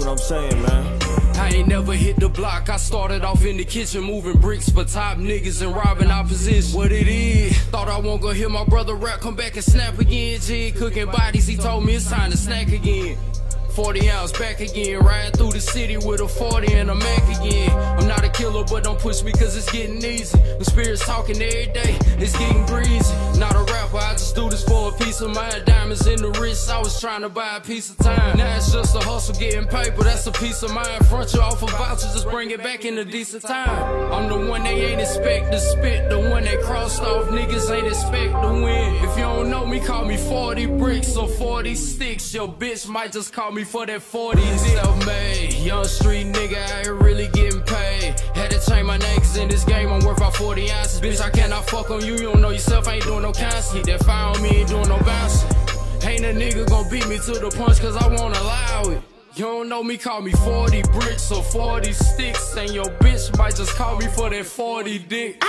what I'm saying, man. I ain't never hit the block. I started off in the kitchen moving bricks for top niggas and robbing opposition. What it is? Thought I won't go hear my brother rap, come back and snap again. Jig cooking bodies, he told me it's time to snack again. 40 ounce back again, riding through the city with a 40 and a Mac again. I'm not a killer, but don't push me cause it's getting easy. The spirits talking every day, it's getting breezy. Not piece of mind. Diamonds in the wrist, I was trying to buy a piece of time. Now it's just a hustle getting paper, that's a piece of mind. Front you off a voucher, just bring it back in a decent time. I'm the one they ain't expect to spit, the one they crossed off. Niggas ain't expect to win. If you don't know me, call me 40 bricks or 40 sticks. Your bitch might just call me for that 40 self-made. Young street nigga 40 ounces. Bitch, I cannot fuck on you, you don't know yourself, I ain't doing no counseling. That fire on me ain't doing no bouncing. Ain't a nigga gon' beat me to the punch cause I won't allow it. You don't know me, call me 40 bricks or 40 sticks. And your bitch might just call me for that 40 dick.